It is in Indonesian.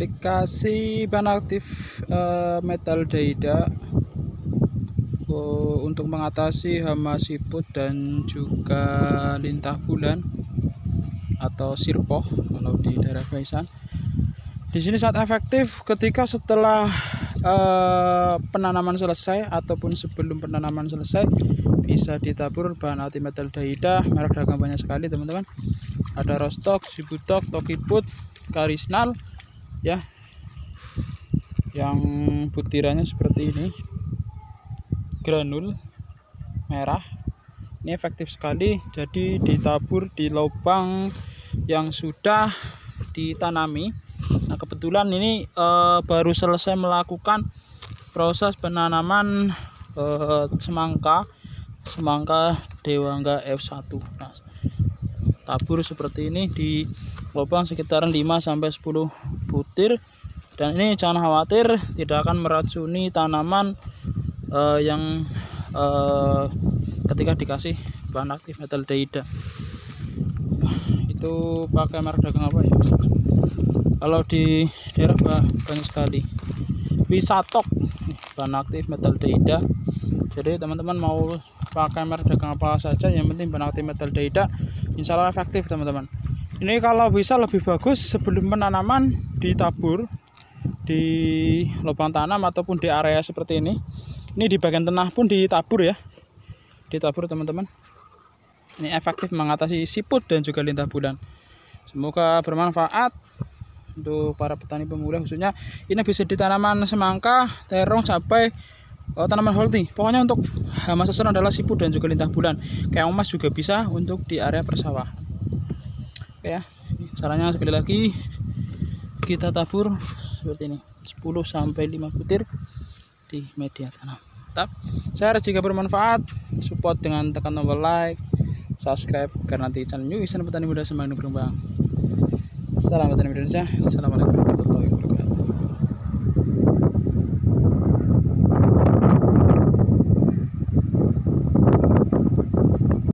aplikasi bahan aktif uh, metal daida uh, untuk mengatasi hama siput dan juga lintah bulan atau sirpoh kalau di daerah Baisan. Di sini sangat efektif ketika setelah uh, penanaman selesai ataupun sebelum penanaman selesai bisa ditabur bahan anti metal daida merek dagang banyak sekali teman-teman ada rostok, sibutok, tokiput, karisnal ya. Yang butirannya seperti ini. Granul merah. Ini efektif sekali jadi ditabur di lubang yang sudah ditanami. Nah kebetulan ini e, baru selesai melakukan proses penanaman e, semangka semangka dewangga F1 nah, tabur seperti ini di lubang sekitaran 5 sampai 10 butir. Dan ini jangan khawatir tidak akan meracuni tanaman uh, yang uh, ketika dikasih bahan aktif metal daida itu pakai merek dagang apa ya? Kalau di daerah banyak sekali. Wisatok bahan aktif metal daida jadi teman-teman mau pakai merek apa saja yang penting bahan aktif metal daida insya Allah efektif teman-teman. Ini kalau bisa lebih bagus sebelum penanaman ditabur di lubang tanam ataupun di area seperti ini. Ini di bagian tengah pun ditabur ya. Ditabur teman-teman. Ini efektif mengatasi siput dan juga lintah bulan. Semoga bermanfaat untuk para petani pemula khususnya. Ini bisa di tanaman semangka terong sampai oh, tanaman holti pokoknya untuk hama sasaran adalah siput dan juga lintah bulan. Kayak emas juga bisa untuk di area persawahan ya. Caranya sekali lagi kita tabur seperti ini. 10 sampai 5 butir di media tanam. Tetap. Saya harap jika bermanfaat support dengan tekan tombol like subscribe karena nanti channel new isan petani muda semakin berkembang salam petani Indonesia. Assalamualaikum